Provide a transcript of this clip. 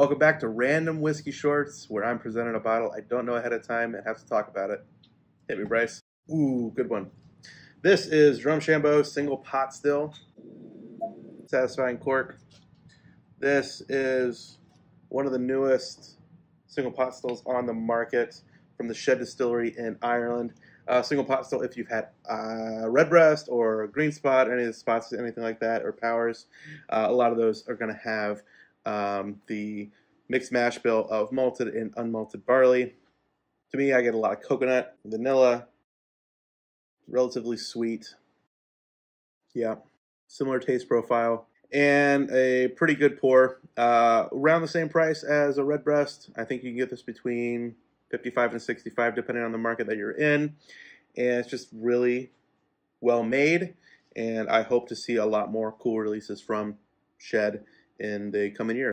Welcome back to Random Whiskey Shorts, where I'm presented a bottle I don't know ahead of time and have to talk about it. Hit me, Bryce. Ooh, good one. This is Drumshanbo Single Pot Still. Satisfying cork. This is one of the newest single pot stills on the market from the Shed Distillery in Ireland. Uh, single pot still, if you've had uh, Redbreast or Green Spot, any of the spots, anything like that, or Powers, uh, a lot of those are going to have um, the mixed mash bill of malted and unmalted barley. To me, I get a lot of coconut, vanilla, relatively sweet. Yeah, similar taste profile. And a pretty good pour. Uh, around the same price as a Redbreast. I think you can get this between 55 and 65 depending on the market that you're in. And it's just really well made. And I hope to see a lot more cool releases from Shed in the coming year.